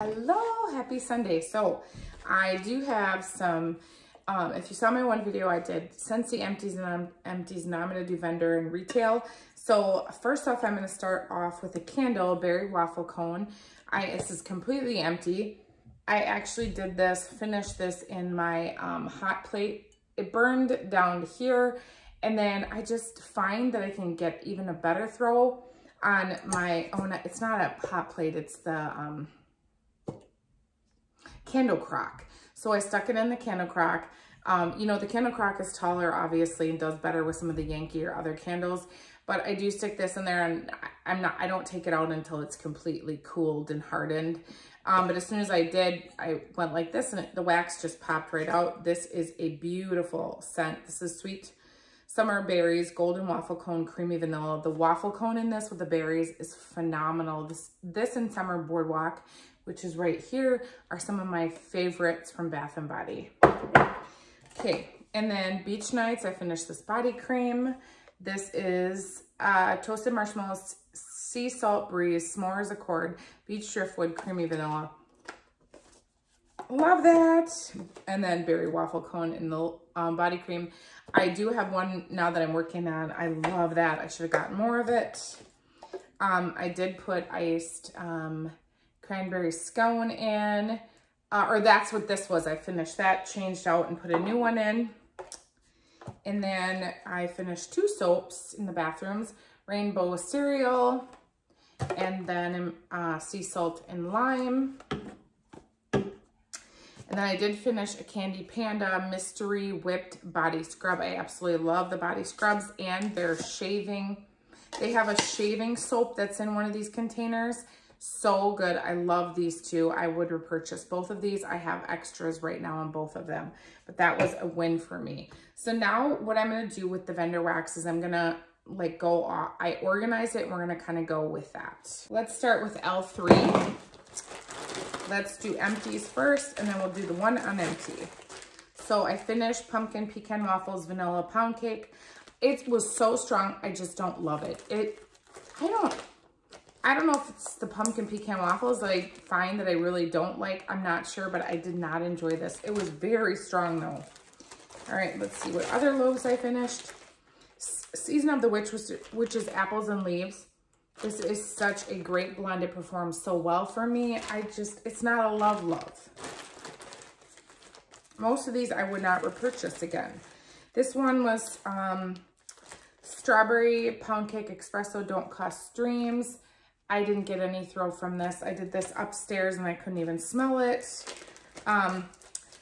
Hello, happy Sunday. So I do have some, um, if you saw my one video, I did Scentsy empties and I'm empties and I'm gonna do vendor and retail. So first off, I'm gonna start off with a candle, berry waffle cone. I, this is completely empty. I actually did this, finished this in my um, hot plate. It burned down here. And then I just find that I can get even a better throw on my, no, it's not a hot plate, it's the, um, candle crock. So I stuck it in the candle crock. Um, you know, the candle crock is taller, obviously, and does better with some of the Yankee or other candles. But I do stick this in there and I'm not, I don't take it out until it's completely cooled and hardened. Um, but as soon as I did, I went like this and it, the wax just popped right out. This is a beautiful scent. This is sweet summer berries, golden waffle cone, creamy vanilla. The waffle cone in this with the berries is phenomenal. This, this and summer boardwalk which is right here, are some of my favorites from Bath & Body. Okay, and then Beach Nights, I finished this body cream. This is uh, Toasted Marshmallows, Sea Salt Breeze, S'mores Accord, Beach Driftwood, Creamy Vanilla. Love that. And then Berry Waffle Cone in the um, body cream. I do have one now that I'm working on. I love that. I should have gotten more of it. Um, I did put iced um, cranberry scone in, uh, or that's what this was. I finished that, changed out and put a new one in. And then I finished two soaps in the bathrooms, rainbow cereal, and then uh, sea salt and lime. And then I did finish a Candy Panda Mystery Whipped Body Scrub. I absolutely love the body scrubs and their shaving. They have a shaving soap that's in one of these containers so good. I love these two. I would repurchase both of these. I have extras right now on both of them, but that was a win for me. So now what I'm going to do with the vendor wax is I'm going to like go off. I organize it and we're going to kind of go with that. Let's start with L3. Let's do empties first and then we'll do the one on empty. So I finished pumpkin pecan waffles vanilla pound cake. It was so strong. I just don't love it. It, I don't, I don't know if it's the pumpkin pecan waffles that I find that I really don't like. I'm not sure, but I did not enjoy this. It was very strong though. All right, let's see what other loaves I finished. Season of the Witch, which is apples and leaves. This is such a great blend. It performs so well for me. I just, it's not a love love. Most of these I would not repurchase again. This one was um, Strawberry Pound Cake Espresso Don't Cross Streams. I didn't get any throw from this. I did this upstairs and I couldn't even smell it. Um,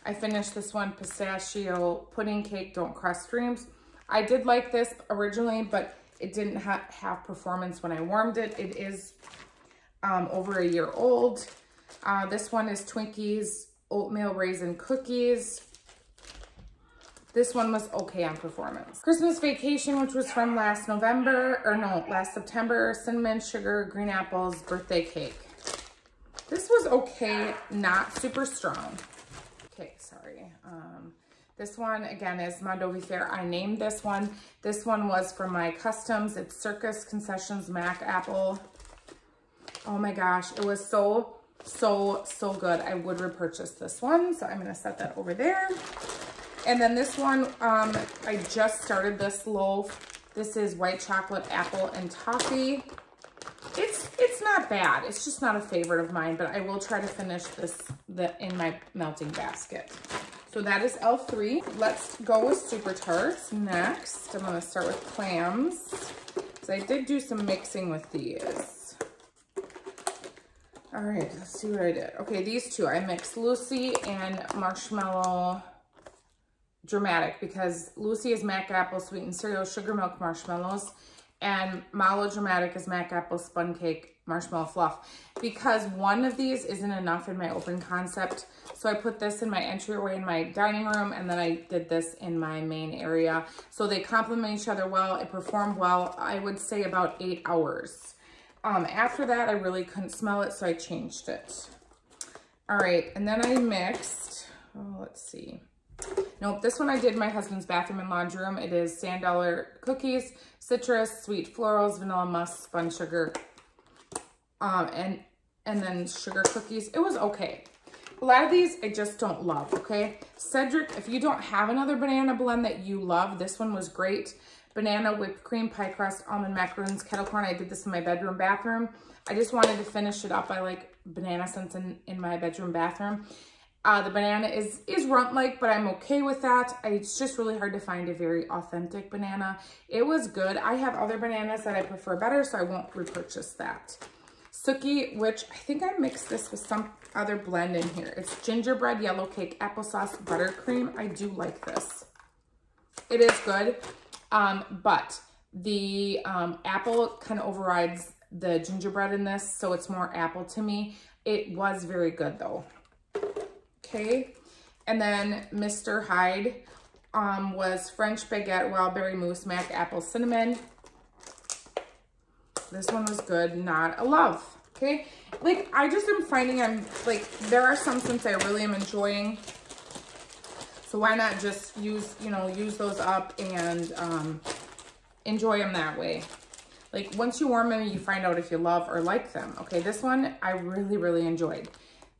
I finished this one, Pistachio Pudding Cake Don't Cross Streams. I did like this originally, but it didn't ha have performance when I warmed it. It is um, over a year old. Uh, this one is Twinkies Oatmeal Raisin Cookies. This one was okay on performance. Christmas Vacation, which was from last November, or no, last September, cinnamon, sugar, green apples, birthday cake. This was okay, not super strong. Okay, sorry. Um, this one, again, is Mondovi Fair. I named this one. This one was from my customs. It's Circus Concessions Mac Apple. Oh my gosh, it was so, so, so good. I would repurchase this one, so I'm going to set that over there. And then this one, um, I just started this loaf. This is white chocolate, apple, and toffee. It's it's not bad. It's just not a favorite of mine, but I will try to finish this the, in my melting basket. So that is L3. Let's go with Super Tarts next. I'm to start with clams. So I did do some mixing with these. All right, let's see what I did. Okay, these two. I mixed Lucy and marshmallow dramatic because Lucy is Mac Apple sweetened cereal, sugar milk marshmallows, and Malo Dramatic is Mac Apple spun cake marshmallow fluff. Because one of these isn't enough in my open concept, so I put this in my entryway in my dining room, and then I did this in my main area. So they complement each other well. It performed well, I would say about eight hours. Um, after that, I really couldn't smell it, so I changed it. All right, and then I mixed, oh, let's see. Nope, this one I did my husband's bathroom and laundry room. It is sand dollar cookies, citrus, sweet florals, vanilla musk, spun sugar. Um, and and then sugar cookies. It was okay. A lot of these I just don't love, okay? Cedric, if you don't have another banana blend that you love, this one was great. Banana, whipped cream, pie crust, almond macaroons, kettle corn. I did this in my bedroom bathroom. I just wanted to finish it up. I like banana scents in, in my bedroom bathroom. Uh, the banana is, is rump-like, but I'm okay with that. It's just really hard to find a very authentic banana. It was good. I have other bananas that I prefer better, so I won't repurchase that. Suki, which I think I mixed this with some other blend in here. It's gingerbread, yellow cake, applesauce, buttercream. I do like this. It is good, um, but the um, apple kind of overrides the gingerbread in this, so it's more apple to me. It was very good though. Okay, and then Mr. Hyde um, was French baguette, wild berry mousse, mac, apple, cinnamon. This one was good, not a love. Okay, like I just am finding I'm like there are some scents I really am enjoying. So why not just use, you know, use those up and um, enjoy them that way. Like once you warm them, you find out if you love or like them. Okay, this one I really, really enjoyed.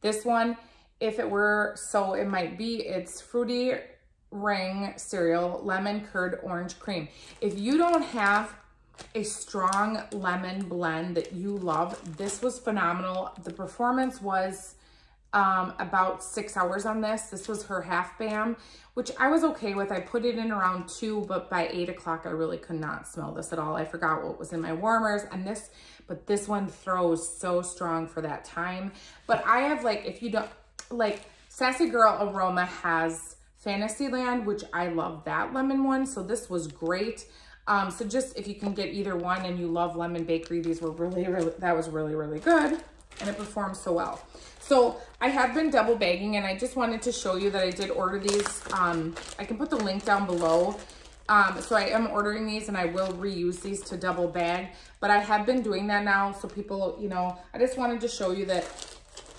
This one, if it were so it might be, it's Fruity Ring cereal, lemon curd, orange cream. If you don't have a strong lemon blend that you love, this was phenomenal. The performance was um, about six hours on this. This was her half bam, which I was okay with. I put it in around two, but by eight o'clock, I really could not smell this at all. I forgot what was in my warmers and this, but this one throws so strong for that time. But I have like, if you don't, like Sassy Girl Aroma has Fantasyland, which I love that lemon one. So this was great. Um, so just if you can get either one and you love Lemon Bakery, these were really, really, that was really, really good. And it performed so well. So I have been double bagging and I just wanted to show you that I did order these. Um, I can put the link down below. Um, so I am ordering these and I will reuse these to double bag, but I have been doing that now. So people, you know, I just wanted to show you that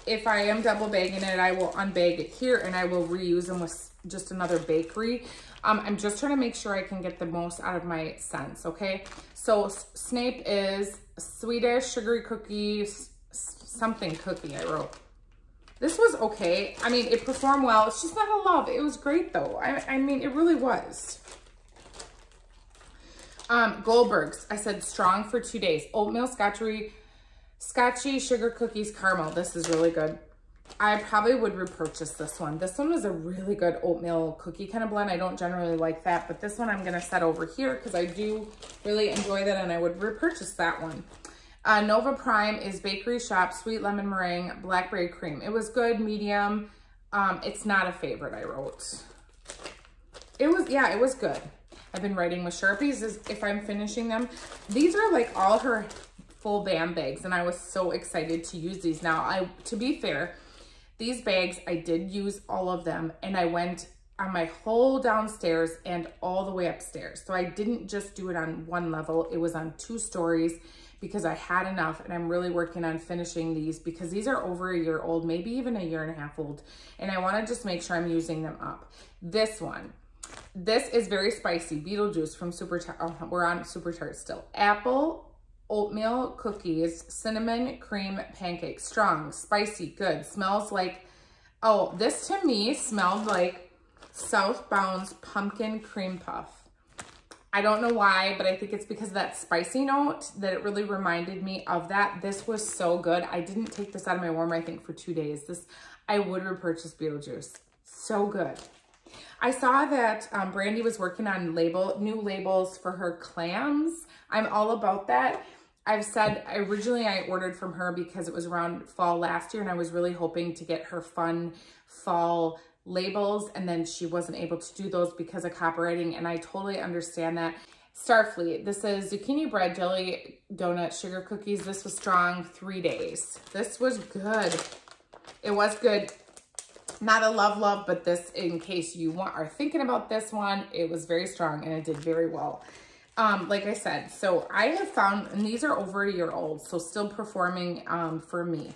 if I am double bagging it, I will unbag it here and I will reuse them with just another bakery. Um, I'm just trying to make sure I can get the most out of my scents, okay? So Snape is Swedish sugary cookies, something cookie I wrote. This was okay. I mean, it performed well. It's just not a love. It was great, though. I, I mean, it really was. Um, Goldberg's. I said strong for two days. Oatmeal scotchery, scotchy sugar cookies caramel. This is really good. I probably would repurchase this one. This one was a really good oatmeal cookie kind of blend. I don't generally like that, but this one I'm going to set over here because I do really enjoy that and I would repurchase that one. Uh, Nova Prime is Bakery Shop Sweet Lemon Meringue Blackberry Cream. It was good, medium. Um, it's not a favorite, I wrote. It was, yeah, it was good. I've been writing with Sharpies if I'm finishing them. These are like all her full BAM bags, and I was so excited to use these. Now, I to be fair, these bags, I did use all of them, and I went on my whole downstairs and all the way upstairs. So I didn't just do it on one level. It was on two stories because I had enough and I'm really working on finishing these because these are over a year old, maybe even a year and a half old. And I wanna just make sure I'm using them up. This one, this is very spicy. Beetlejuice from Super Tart, oh, we're on Super Tart still. Apple, oatmeal cookies, cinnamon cream pancakes. Strong, spicy, good. Smells like, oh, this to me smelled like Southbound's pumpkin cream puff. I don't know why, but I think it's because of that spicy note that it really reminded me of that. This was so good. I didn't take this out of my warmer, I think, for two days. This, I would repurchase Beetlejuice. So good. I saw that um, Brandy was working on label new labels for her clams. I'm all about that. I've said originally I ordered from her because it was around fall last year and I was really hoping to get her fun fall labels and then she wasn't able to do those because of copywriting and I totally understand that. Starfleet, this is zucchini bread, jelly donut, sugar cookies. This was strong three days. This was good. It was good. Not a love love, but this, in case you want, are thinking about this one, it was very strong and it did very well. Um, like I said, so I have found, and these are over a year old, so still performing um, for me.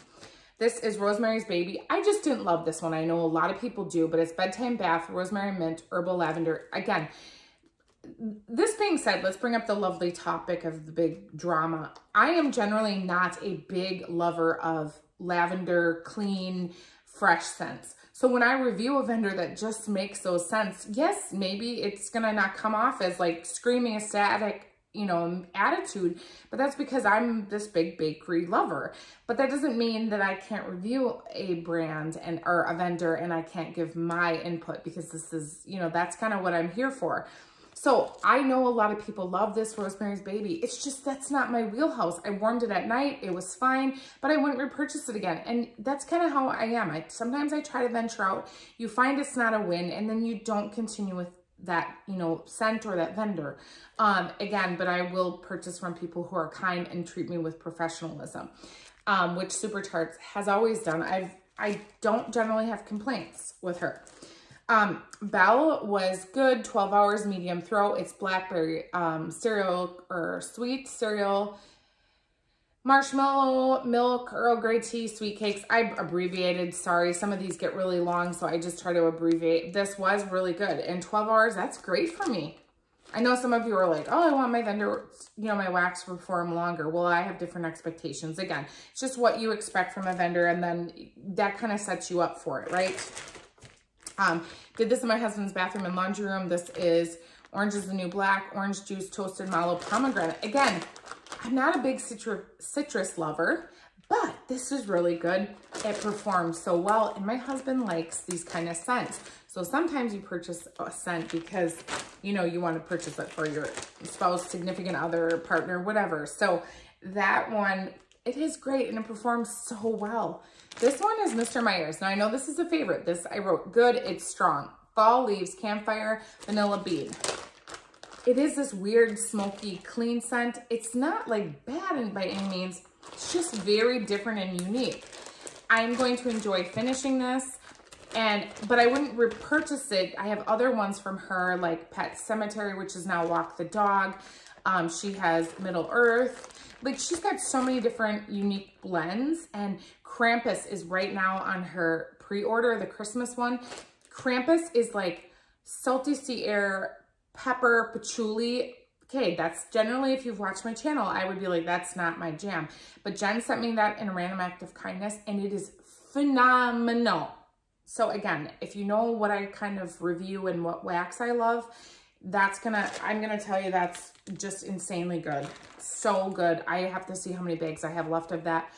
This is Rosemary's Baby. I just didn't love this one. I know a lot of people do, but it's Bedtime Bath, Rosemary Mint, Herbal Lavender. Again, this being said, let's bring up the lovely topic of the big drama. I am generally not a big lover of lavender, clean, fresh scents. So when I review a vendor that just makes those sense, yes, maybe it's gonna not come off as like screaming ecstatic you know, attitude, but that's because I'm this big bakery lover. But that doesn't mean that I can't review a brand and or a vendor and I can't give my input because this is, you know, that's kind of what I'm here for. So I know a lot of people love this Rosemary's Baby. It's just, that's not my wheelhouse. I warmed it at night. It was fine, but I wouldn't repurchase it again. And that's kind of how I am. I, sometimes I try to venture out. You find it's not a win and then you don't continue with that, you know, scent or that vendor. Um, again, but I will purchase from people who are kind and treat me with professionalism, um, which Supertarts has always done. I've, I don't generally have complaints with her. Um, Belle was good, 12 hours, medium throw. It's blackberry um, cereal or sweet cereal marshmallow, milk, Earl Grey tea, sweet cakes. I abbreviated, sorry. Some of these get really long, so I just try to abbreviate. This was really good. In 12 hours, that's great for me. I know some of you are like, oh, I want my vendor, you know, my wax to perform longer. Well, I have different expectations. Again, it's just what you expect from a vendor, and then that kind of sets you up for it, right? Um, did this in my husband's bathroom and laundry room. This is Orange is the New Black, Orange Juice, Toasted Mallow, Pomegranate. Again, I'm not a big citrus, citrus lover, but this is really good. It performs so well, and my husband likes these kind of scents. So sometimes you purchase a scent because, you know, you want to purchase it for your spouse, significant other, partner, whatever. So that one, it is great, and it performs so well. This one is Mr. Myers. Now, I know this is a favorite. This I wrote, good, it's strong. Fall leaves, campfire, vanilla bean. It is this weird, smoky, clean scent. It's not like bad by any means. It's just very different and unique. I'm going to enjoy finishing this. And, but I wouldn't repurchase it. I have other ones from her, like Pet Cemetery, which is now Walk the Dog. Um, she has Middle Earth. Like, she's got so many different unique blends. And Krampus is right now on her pre-order, the Christmas one. Krampus is like salty sea air pepper, patchouli. Okay, that's generally, if you've watched my channel, I would be like, that's not my jam. But Jen sent me that in a random act of kindness, and it is phenomenal. So again, if you know what I kind of review and what wax I love, that's gonna, I'm gonna tell you that's just insanely good. So good. I have to see how many bags I have left of that.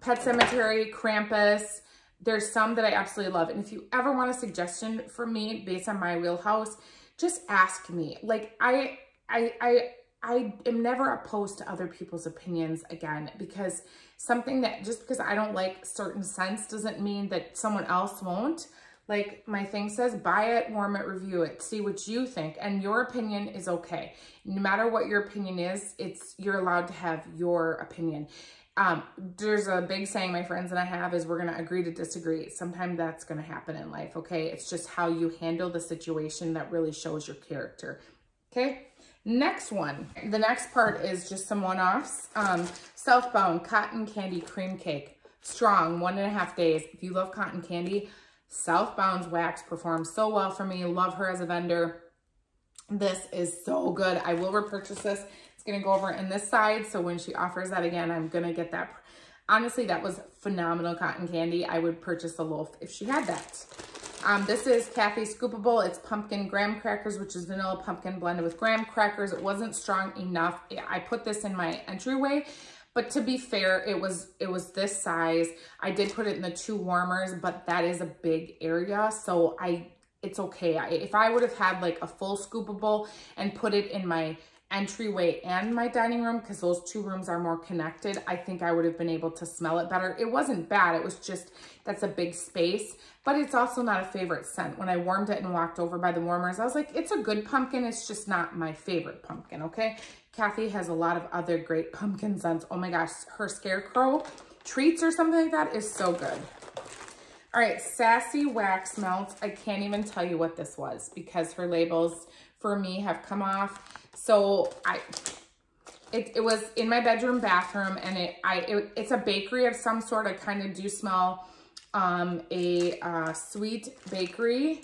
Pet Cemetery, Krampus, there's some that I absolutely love. And if you ever want a suggestion for me based on my wheelhouse, just ask me. Like I, I, I, I am never opposed to other people's opinions again, because something that just because I don't like certain scents doesn't mean that someone else won't. Like my thing says, buy it, warm it, review it, see what you think. And your opinion is okay. No matter what your opinion is, it's you're allowed to have your opinion. Um, there's a big saying my friends and I have is we're going to agree to disagree. Sometimes that's going to happen in life, okay? It's just how you handle the situation that really shows your character, okay? Next one. The next part is just some one-offs. Um, Southbound Cotton Candy Cream Cake. Strong, one and a half days. If you love cotton candy, Southbound's wax performs so well for me. Love her as a vendor. This is so good. I will repurchase this It's going to go over in this side. So when she offers that again, I'm going to get that. Honestly, that was phenomenal cotton candy. I would purchase a loaf if she had that. Um, this is Kathy Scoopable. It's pumpkin graham crackers, which is vanilla pumpkin blended with graham crackers. It wasn't strong enough. I put this in my entryway, but to be fair, it was it was this size. I did put it in the two warmers, but that is a big area, so I it's okay. I, if I would have had like a full scoopable and put it in my entryway and my dining room because those two rooms are more connected, I think I would have been able to smell it better. It wasn't bad. It was just, that's a big space, but it's also not a favorite scent. When I warmed it and walked over by the warmers, I was like, it's a good pumpkin. It's just not my favorite pumpkin, okay? Kathy has a lot of other great pumpkin scents. Oh my gosh, her scarecrow treats or something like that is so good. All right, Sassy Wax Melts. I can't even tell you what this was because her labels for me have come off. So I, it, it was in my bedroom bathroom and it, I, it, it's a bakery of some sort. I kind of do smell um, a uh, sweet bakery.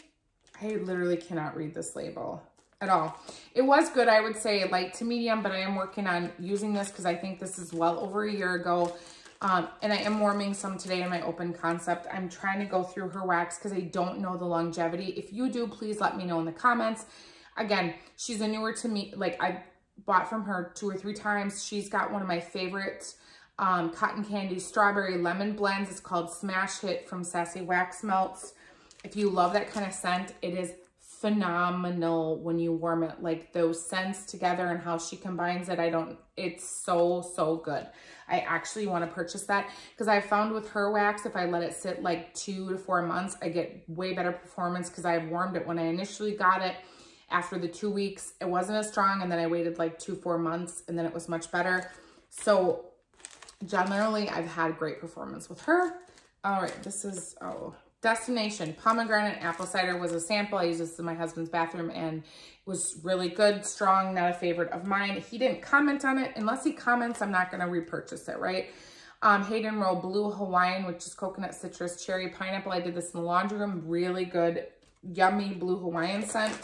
I literally cannot read this label at all. It was good, I would say light to medium, but I am working on using this because I think this is well over a year ago. Um, and I am warming some today in my open concept. I'm trying to go through her wax because I don't know the longevity. If you do, please let me know in the comments. Again, she's a newer to me. Like I bought from her two or three times. She's got one of my favorite um, cotton candy strawberry lemon blends. It's called Smash Hit from Sassy Wax Melts. If you love that kind of scent, it is phenomenal when you warm it. Like those scents together and how she combines it, I don't, it's so, so good. I actually want to purchase that because I found with her wax, if I let it sit like two to four months, I get way better performance because I warmed it when I initially got it. After the two weeks, it wasn't as strong. And then I waited like two, four months and then it was much better. So generally, I've had great performance with her. All right, this is, oh, Destination Pomegranate Apple Cider was a sample. I used this in my husband's bathroom and it was really good, strong, not a favorite of mine. He didn't comment on it. Unless he comments, I'm not going to repurchase it, right? Um, Hayden Row Blue Hawaiian, which is coconut, citrus, cherry, pineapple. I did this in the laundry room. Really good, yummy Blue Hawaiian scent.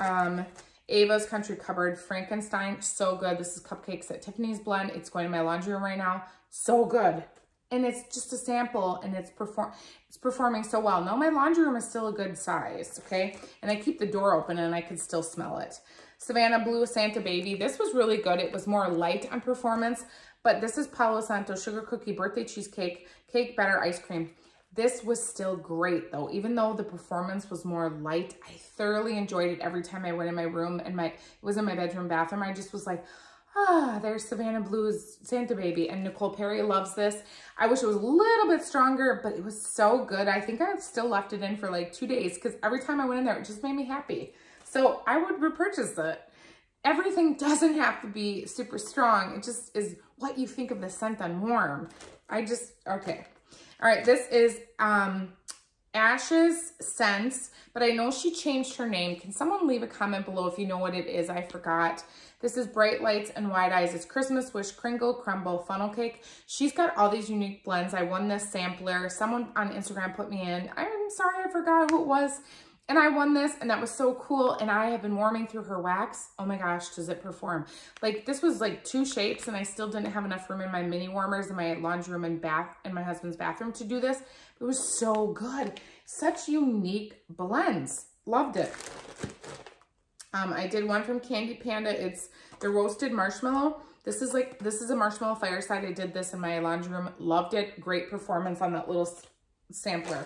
Um, Ava's Country Cupboard Frankenstein. So good. This is Cupcakes at Tiffany's blend. It's going to my laundry room right now. So good. And it's just a sample and it's perform it's performing so well. No, my laundry room is still a good size, okay? And I keep the door open and I can still smell it. Savannah Blue Santa Baby. This was really good. It was more light on performance, but this is Palo Santo Sugar Cookie Birthday Cheesecake Cake Batter Ice Cream. This was still great though, even though the performance was more light. I thoroughly enjoyed it every time I went in my room and my it was in my bedroom bathroom. I just was like, ah, there's Savannah Blue's Santa Baby. And Nicole Perry loves this. I wish it was a little bit stronger, but it was so good. I think I've still left it in for like two days because every time I went in there, it just made me happy. So I would repurchase it. Everything doesn't have to be super strong. It just is what you think of the scent on warm. I just, okay. All right, this is um, Ash's Sense, but I know she changed her name. Can someone leave a comment below if you know what it is? I forgot. This is Bright Lights and Wide Eyes. It's Christmas Wish Kringle Crumble Funnel Cake. She's got all these unique blends. I won this sampler. Someone on Instagram put me in. I'm sorry, I forgot who it was. And I won this and that was so cool. And I have been warming through her wax. Oh my gosh, does it perform? Like this was like two shapes and I still didn't have enough room in my mini warmers in my laundry room and bath in my husband's bathroom to do this. It was so good. Such unique blends. Loved it. Um, I did one from Candy Panda. It's the roasted marshmallow. This is like, this is a marshmallow fireside. I did this in my laundry room. Loved it. Great performance on that little sampler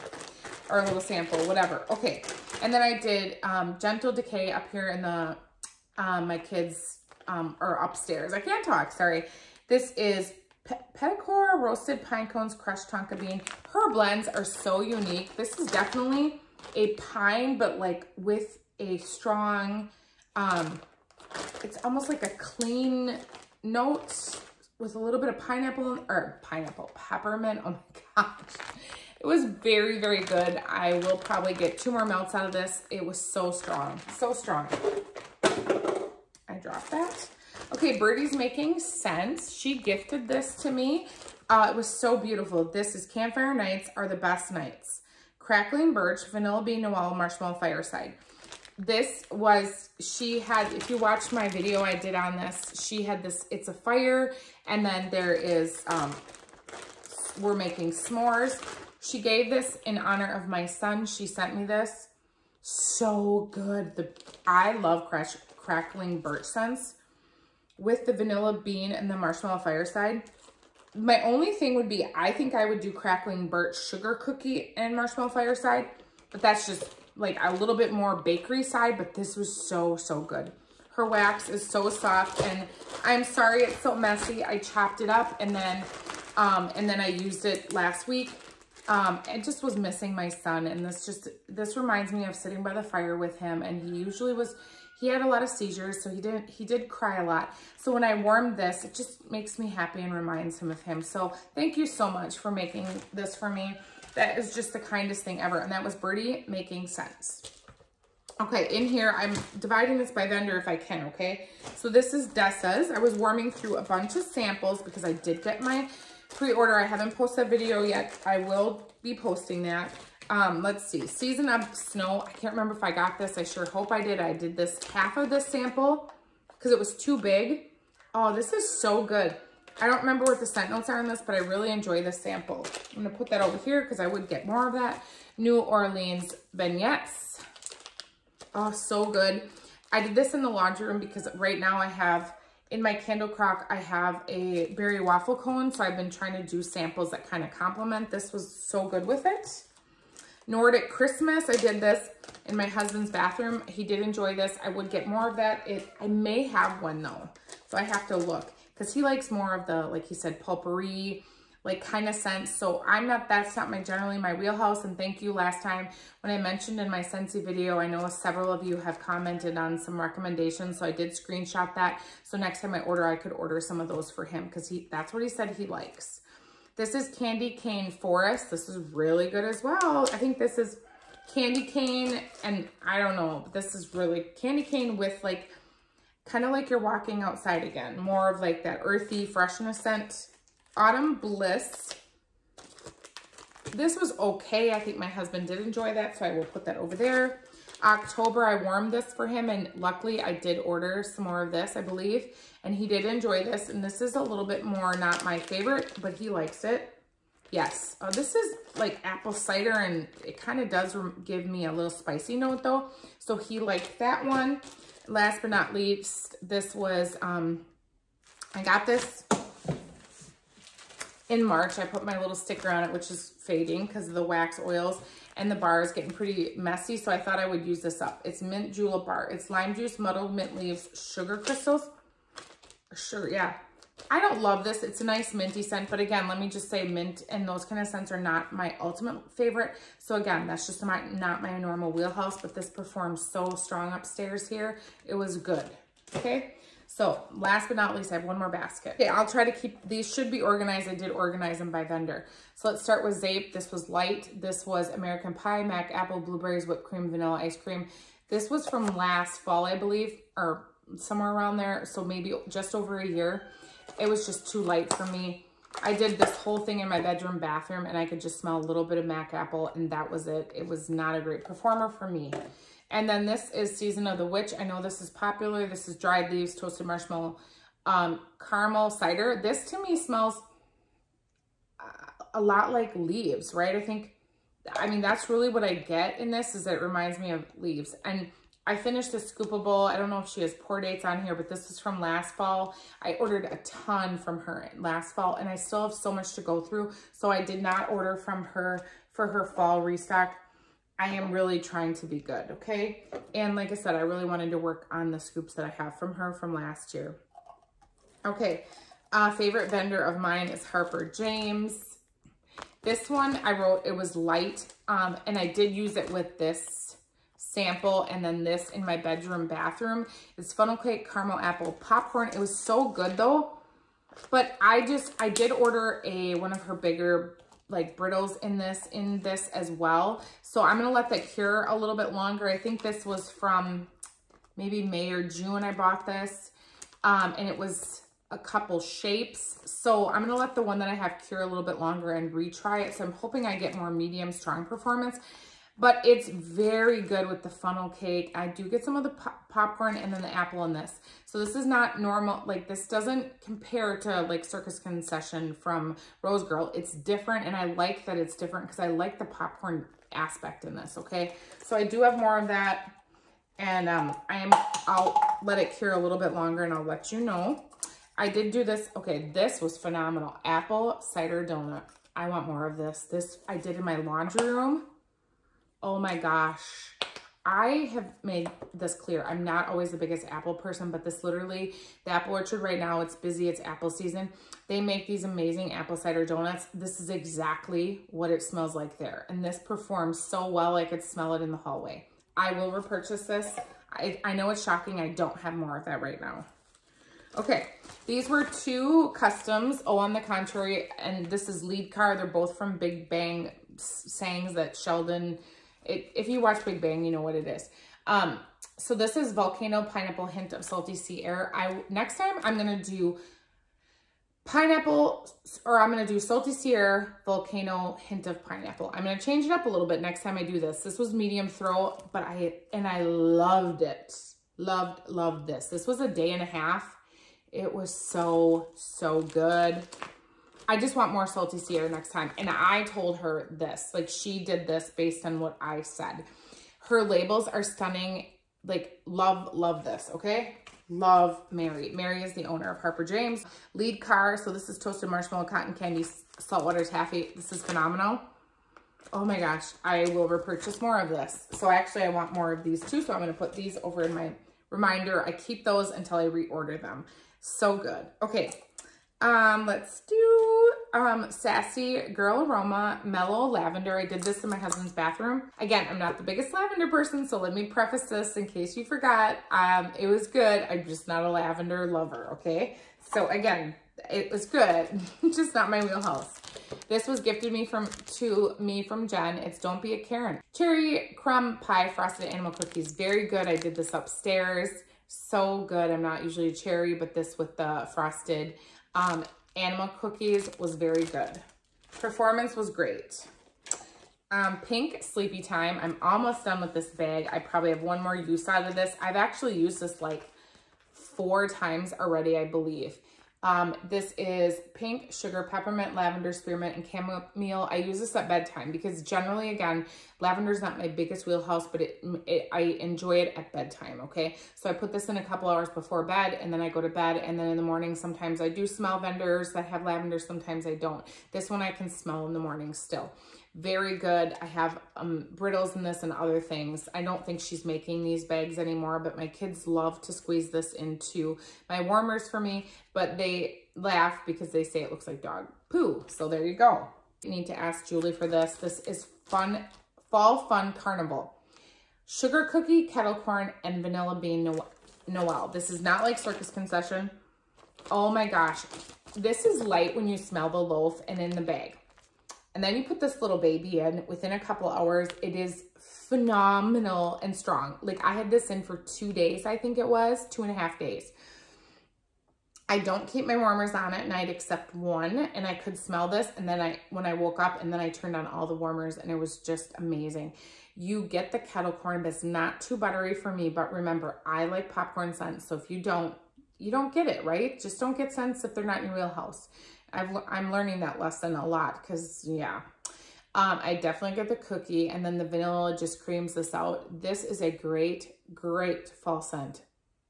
or a little sample, whatever. Okay. And then I did um, Gentle Decay up here in the, um, my kids, um, or upstairs. I can't talk, sorry. This is Pe Roasted Pine Cones Crushed Tonka Bean. Her blends are so unique. This is definitely a pine, but like with a strong, um, it's almost like a clean note with a little bit of pineapple, or pineapple, peppermint. Oh my gosh. It was very, very good. I will probably get two more melts out of this. It was so strong, so strong. I dropped that. Okay, Birdie's making sense. She gifted this to me. Uh, it was so beautiful. This is Campfire Nights are the best nights. Crackling Birch, Vanilla Bean Noel, Marshmallow Fireside. This was, she had, if you watched my video I did on this, she had this, it's a fire, and then there is, um, we're making s'mores. She gave this in honor of my son. She sent me this. So good. The I love crash, crackling birch scents with the vanilla bean and the marshmallow fireside. My only thing would be, I think I would do crackling birch sugar cookie and marshmallow fireside, but that's just like a little bit more bakery side, but this was so, so good. Her wax is so soft and I'm sorry it's so messy. I chopped it up and then, um, and then I used it last week um, it just was missing my son. And this just, this reminds me of sitting by the fire with him. And he usually was, he had a lot of seizures. So he didn't, he did cry a lot. So when I warmed this, it just makes me happy and reminds him of him. So thank you so much for making this for me. That is just the kindest thing ever. And that was Birdie making sense. Okay, in here, I'm dividing this by vendor if I can, okay? So this is Dessa's. I was warming through a bunch of samples because I did get my pre-order. I haven't posted a video yet. I will be posting that. Um, let's see, Season of Snow. I can't remember if I got this. I sure hope I did. I did this half of this sample because it was too big. Oh, this is so good. I don't remember what the scent notes are in this, but I really enjoy this sample. I'm gonna put that over here because I would get more of that. New Orleans vignettes. Oh, so good. I did this in the laundry room because right now I have, in my candle crock, I have a berry waffle cone. So I've been trying to do samples that kind of complement. This was so good with it. Nordic Christmas, I did this in my husband's bathroom. He did enjoy this. I would get more of that. It I may have one though, so I have to look because he likes more of the, like he said, pulpery, like kind of scents. So I'm not, that's not my generally my wheelhouse. And thank you last time when I mentioned in my Scentsy video, I know several of you have commented on some recommendations. So I did screenshot that. So next time I order, I could order some of those for him because he that's what he said he likes. This is Candy Cane Forest. This is really good as well. I think this is candy cane and I don't know, this is really candy cane with like, kind of like you're walking outside again. More of like that earthy freshness scent. Autumn Bliss. This was okay. I think my husband did enjoy that, so I will put that over there. October, I warmed this for him, and luckily I did order some more of this, I believe, and he did enjoy this, and this is a little bit more not my favorite, but he likes it. Yes, uh, this is like apple cider, and it kind of does give me a little spicy note, though, so he liked that one. Last but not least, this was, um, I got this in March. I put my little sticker on it, which is fading because of the wax oils and the bar is getting pretty messy. So I thought I would use this up. It's mint julep bar. It's lime juice, muddled mint leaves, sugar crystals. Sure, yeah. I don't love this. It's a nice minty scent, but again, let me just say mint and those kind of scents are not my ultimate favorite. So again, that's just my, not my normal wheelhouse, but this performs so strong upstairs here. It was good, okay? So last but not least, I have one more basket. Okay, I'll try to keep, these should be organized. I did organize them by vendor. So let's start with Zape. This was light. This was American Pie, Mac Apple, Blueberries, Whipped Cream, Vanilla Ice Cream. This was from last fall, I believe, or somewhere around there. So maybe just over a year. It was just too light for me. I did this whole thing in my bedroom bathroom and I could just smell a little bit of Mac Apple and that was it. It was not a great performer for me. And then this is Season of the Witch. I know this is popular. This is dried leaves, toasted marshmallow, um, caramel cider. This to me smells a lot like leaves, right? I think, I mean, that's really what I get in this is it reminds me of leaves. And I finished the Scoopable. I don't know if she has pour dates on here, but this is from last fall. I ordered a ton from her last fall, and I still have so much to go through. So I did not order from her for her fall restock. I am really trying to be good, okay? And like I said, I really wanted to work on the scoops that I have from her from last year. Okay, uh, favorite vendor of mine is Harper James. This one I wrote, it was light, um, and I did use it with this sample and then this in my bedroom bathroom. It's funnel cake, caramel apple popcorn. It was so good though. But I just, I did order a one of her bigger like brittles in this in this as well. So I'm going to let that cure a little bit longer. I think this was from maybe May or June I bought this. Um, and it was a couple shapes. So I'm going to let the one that I have cure a little bit longer and retry it. So I'm hoping I get more medium strong performance. But it's very good with the funnel cake. I do get some of the pop popcorn and then the apple in this. So this is not normal, like this doesn't compare to like Circus Concession from Rose Girl. It's different and I like that it's different because I like the popcorn aspect in this, okay? So I do have more of that and um, I am, I'll let it cure a little bit longer and I'll let you know. I did do this, okay, this was phenomenal. Apple cider donut. I want more of this. This I did in my laundry room. Oh my gosh. I have made this clear. I'm not always the biggest apple person, but this literally, the apple orchard right now, it's busy, it's apple season. They make these amazing apple cider donuts. This is exactly what it smells like there. And this performs so well, I could smell it in the hallway. I will repurchase this. I, I know it's shocking. I don't have more of that right now. Okay, these were two customs. Oh, on the contrary, and this is lead car. They're both from Big Bang sayings that Sheldon it, if you watch Big Bang, you know what it is. Um, so this is Volcano Pineapple Hint of Salty Sea Air. I Next time, I'm going to do pineapple, or I'm going to do Salty Sea Air Volcano Hint of Pineapple. I'm going to change it up a little bit next time I do this. This was medium throw, but I, and I loved it. Loved, loved this. This was a day and a half. It was so, so good. I just want more Salty Sea Air next time. And I told her this, like she did this based on what I said. Her labels are stunning. Like love, love this, okay? Love Mary. Mary is the owner of Harper James. Lead car. So this is toasted marshmallow, cotton candy, saltwater taffy. This is phenomenal. Oh my gosh, I will repurchase more of this. So actually I want more of these too. So I'm going to put these over in my reminder. I keep those until I reorder them. So good. Okay. Um, let's do um, Sassy Girl Aroma Mellow Lavender. I did this in my husband's bathroom. Again, I'm not the biggest lavender person, so let me preface this in case you forgot. Um, it was good. I'm just not a lavender lover, okay? So again, it was good, just not my wheelhouse. This was gifted me from to me from Jen. It's Don't Be a Karen. Cherry crumb pie frosted animal cookies. Very good. I did this upstairs. So good. I'm not usually a cherry, but this with the frosted um, animal cookies was very good. Performance was great. Um, pink Sleepy Time. I'm almost done with this bag. I probably have one more use out of this. I've actually used this like four times already, I believe. Um, this is pink, sugar, peppermint, lavender, spearmint, and chamomile. I use this at bedtime because generally, again, lavender is not my biggest wheelhouse, but it, it, I enjoy it at bedtime, okay? So I put this in a couple hours before bed, and then I go to bed, and then in the morning, sometimes I do smell vendors that have lavender, sometimes I don't. This one I can smell in the morning still. Very good. I have um, brittles in this and other things. I don't think she's making these bags anymore, but my kids love to squeeze this into my warmers for me, but they laugh because they say it looks like dog poo. So there you go. You need to ask Julie for this. This is fun, Fall Fun Carnival. Sugar cookie, kettle corn, and vanilla bean Noel. This is not like Circus Concession. Oh my gosh. This is light when you smell the loaf and in the bag. And then you put this little baby in within a couple hours. It is phenomenal and strong. Like I had this in for two days, I think it was, two and a half days. I don't keep my warmers on at night except one and I could smell this. And then I, when I woke up and then I turned on all the warmers and it was just amazing. You get the kettle corn, but it's not too buttery for me. But remember, I like popcorn scents. So if you don't, you don't get it, right? Just don't get scents if they're not in your wheelhouse. I've, I'm learning that lesson a lot because, yeah. Um, I definitely get the cookie and then the vanilla just creams this out. This is a great, great fall scent.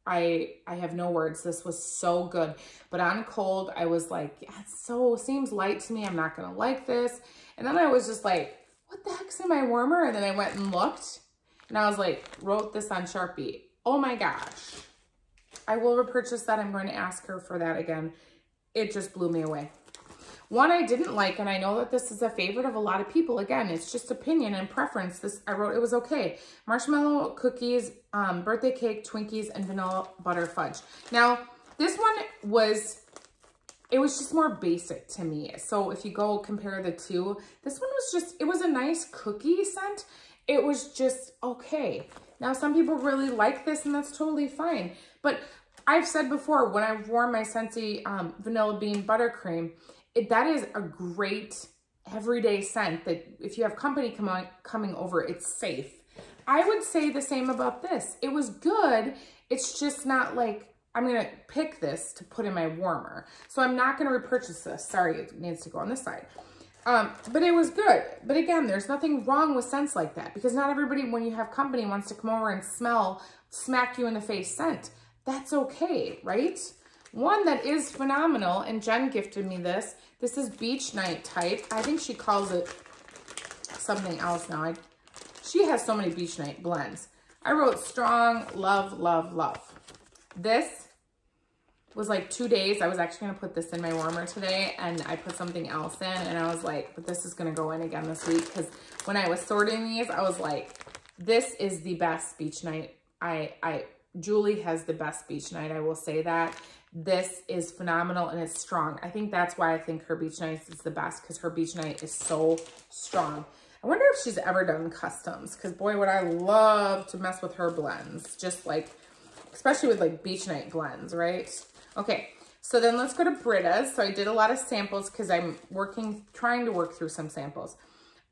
I I have no words. This was so good. But on cold, I was like, yeah, it so seems light to me. I'm not going to like this. And then I was just like, what the heck's in my warmer? And then I went and looked and I was like, wrote this on Sharpie. Oh my gosh. I will repurchase that. I'm going to ask her for that again it just blew me away. One I didn't like, and I know that this is a favorite of a lot of people. Again, it's just opinion and preference. This I wrote it was okay. Marshmallow cookies, um, birthday cake, Twinkies, and vanilla butter fudge. Now, this one was, it was just more basic to me. So if you go compare the two, this one was just, it was a nice cookie scent. It was just okay. Now, some people really like this, and that's totally fine. But I've said before, when I've worn my Scentsy um, Vanilla Bean Buttercream, it, that is a great everyday scent that if you have company come on, coming over, it's safe. I would say the same about this. It was good. It's just not like, I'm going to pick this to put in my warmer. So I'm not going to repurchase this. Sorry, it needs to go on this side. Um, but it was good. But again, there's nothing wrong with scents like that because not everybody, when you have company, wants to come over and smell, smack you in the face scent that's okay, right? One that is phenomenal, and Jen gifted me this. This is Beach Night Type. I think she calls it something else now. I, she has so many Beach Night blends. I wrote strong, love, love, love. This was like two days. I was actually to put this in my warmer today, and I put something else in, and I was like, but this is to go in again this week, because when I was sorting these, I was like, this is the best Beach Night I, I Julie has the best beach night, I will say that. This is phenomenal and it's strong. I think that's why I think her beach night is the best because her beach night is so strong. I wonder if she's ever done customs because boy, would I love to mess with her blends. Just like, especially with like beach night blends, right? Okay, so then let's go to Britta's. So I did a lot of samples because I'm working, trying to work through some samples.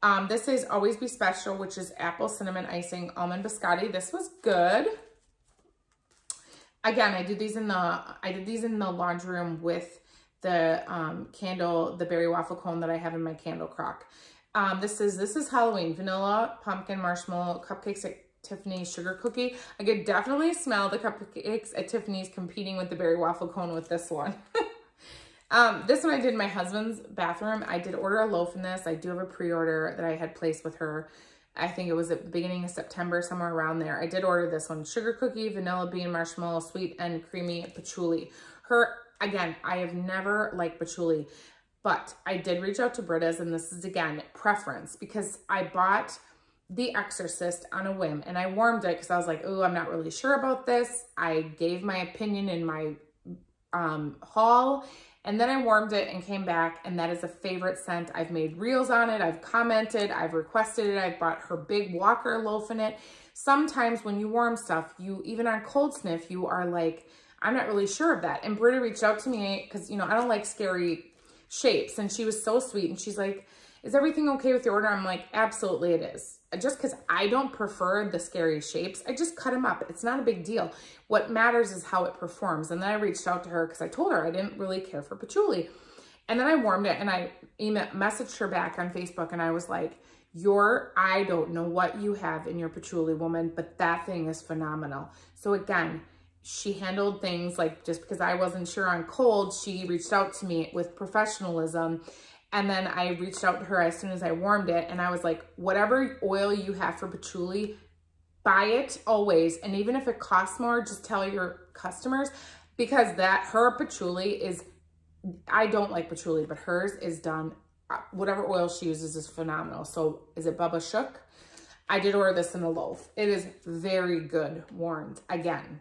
Um, this is Always Be Special, which is apple cinnamon icing almond biscotti. This was good. Again, I did these in the, I did these in the laundry room with the um, candle, the berry waffle cone that I have in my candle crock. Um, this is, this is Halloween, vanilla, pumpkin, marshmallow, cupcakes at Tiffany's sugar cookie. I could definitely smell the cupcakes at Tiffany's competing with the berry waffle cone with this one. um, this one I did in my husband's bathroom. I did order a loaf in this. I do have a pre-order that I had placed with her. I think it was at the beginning of September, somewhere around there. I did order this one. Sugar cookie, vanilla bean, marshmallow, sweet and creamy patchouli. Her, again, I have never liked patchouli, but I did reach out to Britta's and this is, again, preference because I bought The Exorcist on a whim and I warmed it because I was like, oh, I'm not really sure about this. I gave my opinion in my um, haul and then I warmed it and came back and that is a favorite scent. I've made reels on it. I've commented. I've requested it. I've bought her big Walker loaf in it. Sometimes when you warm stuff, you even on cold sniff, you are like, I'm not really sure of that. And Britta reached out to me because, you know, I don't like scary shapes. And she was so sweet. And she's like, is everything okay with your order? I'm like, absolutely it is. Just because I don't prefer the scary shapes, I just cut them up. It's not a big deal. What matters is how it performs. And then I reached out to her because I told her I didn't really care for patchouli. And then I warmed it and I email, messaged her back on Facebook and I was like, your, I don't know what you have in your patchouli woman, but that thing is phenomenal. So again, she handled things like just because I wasn't sure on cold, she reached out to me with professionalism and then I reached out to her as soon as I warmed it and I was like, whatever oil you have for patchouli, buy it always. And even if it costs more, just tell your customers because that, her patchouli is, I don't like patchouli, but hers is done, uh, whatever oil she uses is phenomenal. So is it Bubba Shook? I did order this in a loaf. It is very good warmed. Again,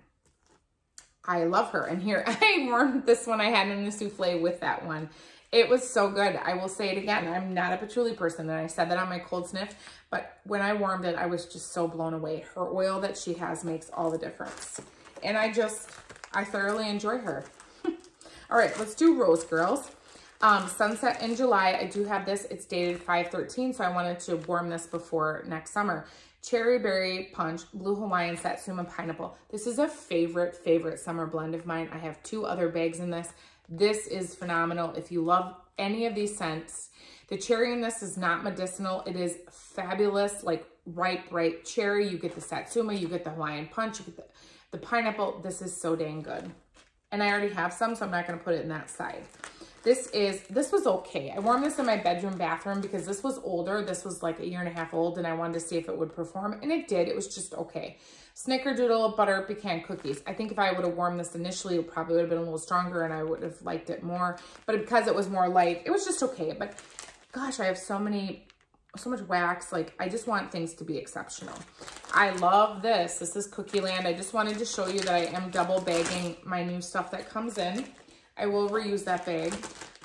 I love her. And here I warmed this one I had in the souffle with that one. It was so good. I will say it again. I'm not a patchouli person, and I said that on my cold sniff, but when I warmed it, I was just so blown away. Her oil that she has makes all the difference. And I just, I thoroughly enjoy her. all right, let's do Rose Girls. Um, Sunset in July, I do have this. It's dated 513, so I wanted to warm this before next summer. Cherry Berry Punch, Blue Hawaiian Satsuma Pineapple. This is a favorite, favorite summer blend of mine. I have two other bags in this. This is phenomenal. If you love any of these scents, the cherry in this is not medicinal. It is fabulous, like ripe, ripe cherry. You get the Satsuma, you get the Hawaiian Punch, you get the, the pineapple. This is so dang good. And I already have some, so I'm not going to put it in that side. This is, this was okay. I warmed this in my bedroom bathroom because this was older. This was like a year and a half old and I wanted to see if it would perform and it did. It was just okay. Snickerdoodle butter pecan cookies. I think if I would have warmed this initially, it probably would have been a little stronger and I would have liked it more. But because it was more light, it was just okay. But gosh, I have so many, so much wax. Like I just want things to be exceptional. I love this. This is Cookie Land. I just wanted to show you that I am double bagging my new stuff that comes in. I will reuse that bag.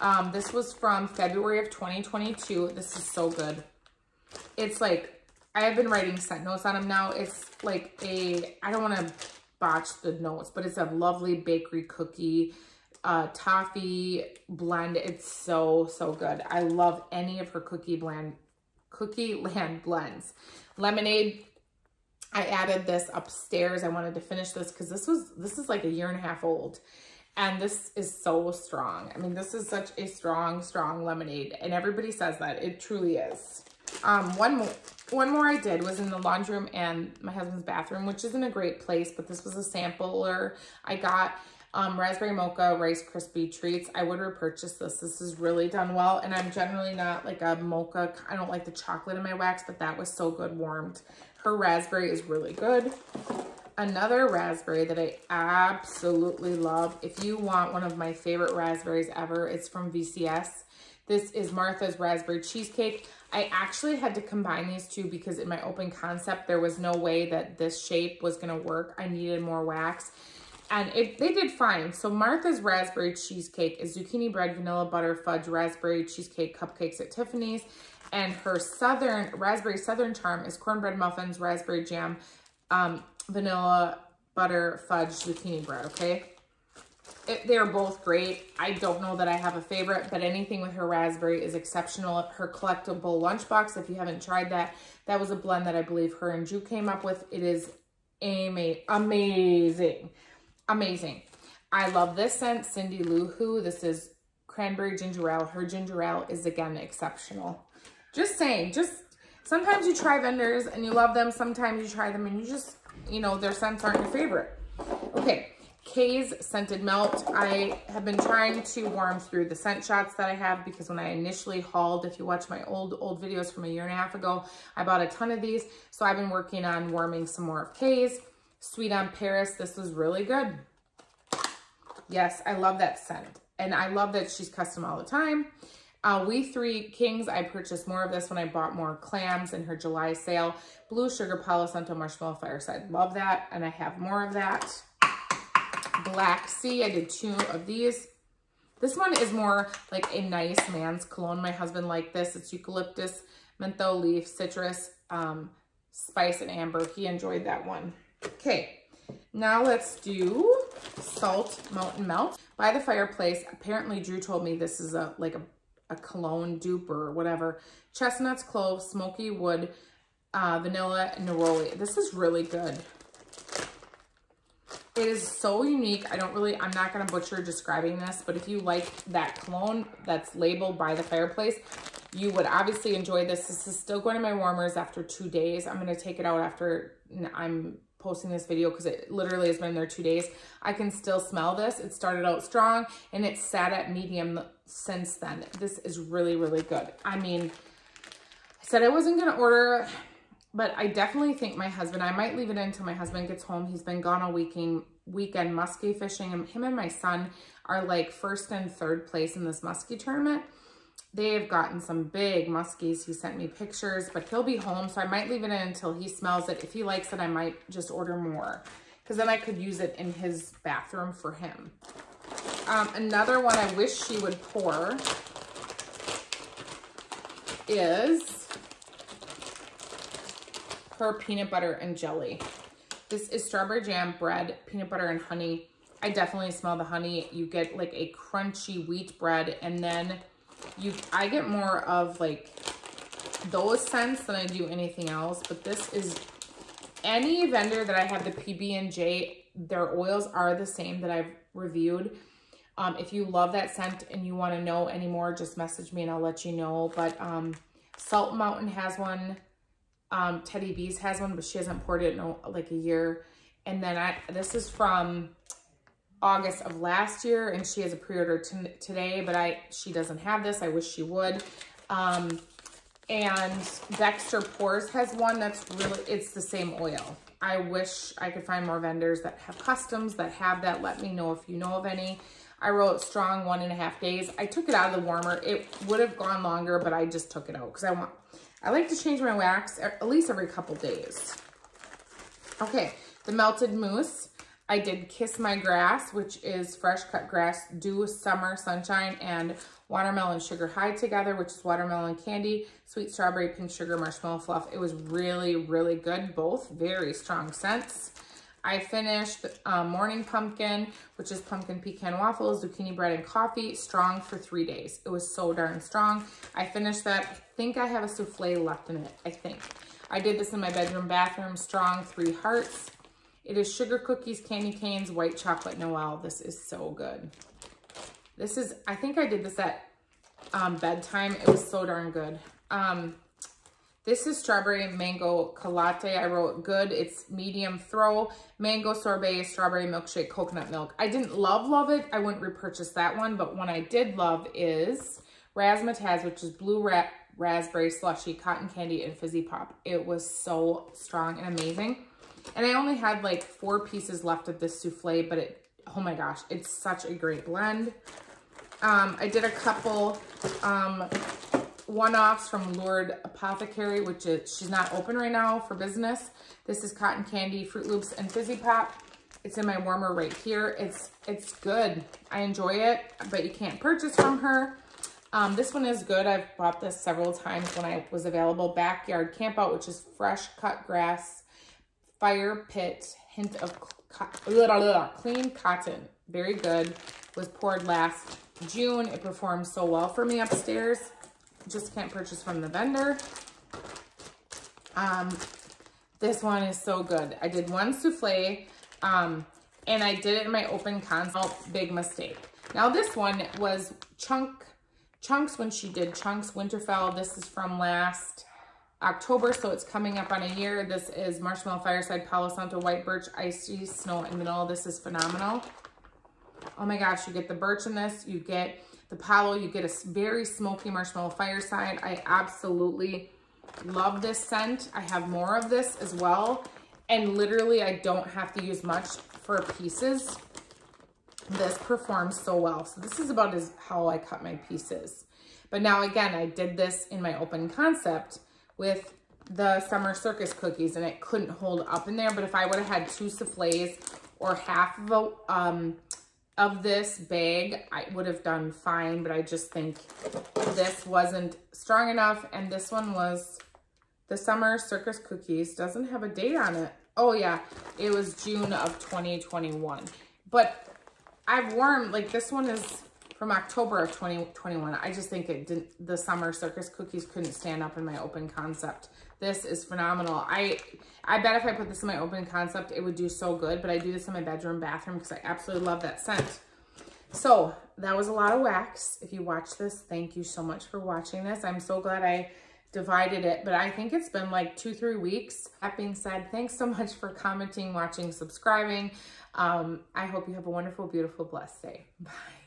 Um, this was from February of 2022. This is so good. It's like I have been writing scent notes on them now. It's like a, I don't want to botch the notes, but it's a lovely bakery cookie uh, toffee blend. It's so, so good. I love any of her cookie blend, cookie land blends. Lemonade, I added this upstairs. I wanted to finish this because this was, this is like a year and a half old. And this is so strong. I mean, this is such a strong, strong lemonade. And everybody says that. It truly is. Um, one more, one more I did was in the laundry room and my husband's bathroom, which isn't a great place, but this was a sampler. I got um, Raspberry Mocha Rice Krispie Treats. I would repurchase this. This is really done well. And I'm generally not like a mocha. I don't like the chocolate in my wax, but that was so good warmed. Her raspberry is really good. Another raspberry that I absolutely love. If you want one of my favorite raspberries ever, it's from VCS. This is Martha's Raspberry Cheesecake. I actually had to combine these two because in my open concept, there was no way that this shape was gonna work. I needed more wax and it, they did fine. So Martha's Raspberry Cheesecake is zucchini bread, vanilla butter, fudge, raspberry cheesecake cupcakes at Tiffany's. And her Southern, Raspberry Southern Charm is cornbread muffins, raspberry jam, um, vanilla butter, fudge, zucchini bread, okay? it, they're both great. I don't know that I have a favorite, but anything with her raspberry is exceptional. Her collectible lunchbox, if you haven't tried that, that was a blend that I believe her and Ju came up with. It is ama amazing. amazing. I love this scent, Cindy Lou Who. This is cranberry ginger ale. Her ginger ale is, again, exceptional. Just saying, just sometimes you try vendors and you love them. Sometimes you try them and you just, you know, their scents aren't your favorite. Okay, Kay's Scented Melt. I have been trying to warm through the scent shots that I have because when I initially hauled, if you watch my old, old videos from a year and a half ago, I bought a ton of these. So I've been working on warming some more of Kay's. Sweet on Paris, this was really good. Yes, I love that scent. And I love that she's custom all the time. Uh, we Three Kings, I purchased more of this when I bought more clams in her July sale. Blue Sugar Palo Santo Marshmallow Fireside. Love that. And I have more of that. Black Sea. I did two of these. This one is more like a nice man's cologne. My husband liked this. It's eucalyptus, menthol leaf, citrus, um, spice, and amber. He enjoyed that one. Okay, now let's do Salt Mountain Melt. By the fireplace, apparently Drew told me this is a like a, a cologne dupe or whatever. Chestnuts, cloves, smoky wood, uh, vanilla, and neroli. This is really good. It is so unique. I don't really, I'm not going to butcher describing this, but if you like that cologne that's labeled by the fireplace, you would obviously enjoy this. This is still going to my warmers after two days. I'm going to take it out after I'm posting this video because it literally has been there two days. I can still smell this. It started out strong and it's sat at medium since then. This is really, really good. I mean, I said I wasn't going to order but I definitely think my husband, I might leave it until my husband gets home. He's been gone all weekend, weekend muskie fishing. And him and my son are like first and third place in this muskie tournament. They have gotten some big muskies. He sent me pictures, but he'll be home. So I might leave it in until he smells it. If he likes it, I might just order more because then I could use it in his bathroom for him. Um, another one I wish she would pour is her peanut butter and jelly. This is strawberry jam bread, peanut butter and honey. I definitely smell the honey. You get like a crunchy wheat bread and then you, I get more of like those scents than I do anything else, but this is any vendor that I have the PB&J, their oils are the same that I've reviewed. Um, if you love that scent and you want to know any more, just message me and I'll let you know. But um, Salt Mountain has one. Um, Teddy Bees has one, but she hasn't poured it in like a year. And then I, this is from August of last year, and she has a pre-order today, but I she doesn't have this. I wish she would. Um, and Dexter Pours has one that's really, it's the same oil. I wish I could find more vendors that have customs that have that. Let me know if you know of any. I wrote strong one and a half days. I took it out of the warmer. It would have gone longer, but I just took it out because I want I like to change my wax at least every couple days. Okay, the melted mousse. I did Kiss My Grass, which is fresh cut grass, dew, summer, sunshine, and watermelon sugar high together, which is watermelon candy, sweet strawberry, pink sugar, marshmallow fluff. It was really, really good. Both very strong scents. I finished um, Morning Pumpkin, which is pumpkin pecan waffles, zucchini bread, and coffee, strong for three days. It was so darn strong. I finished that. I think I have a souffle left in it, I think. I did this in my bedroom bathroom, strong, three hearts. It is sugar cookies, candy canes, white chocolate Noel. This is so good. This is, I think I did this at um, bedtime. It was so darn good. Um, this is strawberry mango calate. I wrote good. It's medium throw. Mango sorbet, strawberry milkshake, coconut milk. I didn't love, love it. I wouldn't repurchase that one. But one I did love is Razzmatazz, which is blue ra raspberry slushy, cotton candy, and fizzy pop. It was so strong and amazing. And I only had like four pieces left of this souffle, but it, oh my gosh, it's such a great blend. Um, I did a couple um, one-offs from Lord Apothecary, which is, she's not open right now for business. This is Cotton Candy, Fruit Loops, and Fizzy Pop. It's in my warmer right here. It's it's good. I enjoy it, but you can't purchase from her. Um, this one is good. I've bought this several times when I was available. Backyard Campout, which is fresh cut grass, fire pit, hint of clean cotton. Very good. Was poured last June. It performed so well for me upstairs just can't purchase from the vendor. Um, this one is so good. I did one souffle. Um, and I did it in my open consult, big mistake. Now this one was Chunk, Chunks when she did Chunks Winterfell. This is from last October, so it's coming up on a year. This is Marshmallow Fireside Palo Santo White Birch Icy Snow in the middle. This is phenomenal. Oh my gosh, you get the birch in this, you get the palo, you get a very smoky marshmallow fireside. I absolutely love this scent. I have more of this as well. And literally, I don't have to use much for pieces. This performs so well. So this is about as how I cut my pieces. But now again, I did this in my open concept with the summer circus cookies and it couldn't hold up in there. But if I would have had two souffles or half of a, um, of this bag, I would have done fine, but I just think this wasn't strong enough. And this one was the Summer Circus Cookies. Doesn't have a date on it. Oh yeah, it was June of 2021. But I've worn, like this one is from October of 2021. I just think it didn't, the Summer Circus Cookies couldn't stand up in my open concept. This is phenomenal. I I bet if I put this in my open concept, it would do so good, but I do this in my bedroom bathroom because I absolutely love that scent. So that was a lot of wax. If you watch this, thank you so much for watching this. I'm so glad I divided it, but I think it's been like two, three weeks. That being said, thanks so much for commenting, watching, subscribing. Um, I hope you have a wonderful, beautiful, blessed day. Bye.